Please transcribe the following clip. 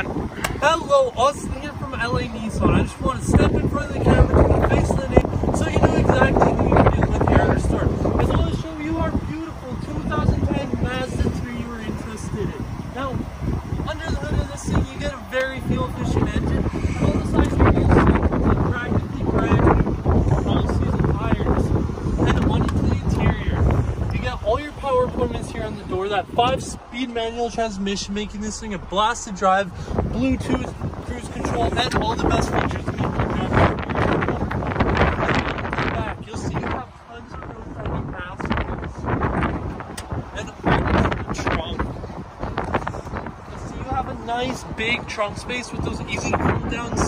everyone. Hello, Austin here from LA Nissan. I just want to step in front of the camera, to the face of the name, so you know exactly who you're dealing with here at our store. I want to show you our beautiful 2010 Mazda 3 you were interested in. Now, under the hood of this thing, you get a very fuel-efficient engine. All the sides of the comes with practically brand new all season tires. And the money to the interior. You get all your power appointments here on the door. That five-speed manual transmission, making this thing a blast to drive. Bluetooth, cruise control, and all the best features. that you can have. In the back, you'll see you have tons of room for any passengers. And the trunk. You'll see you have a nice big trunk space with those easy pull down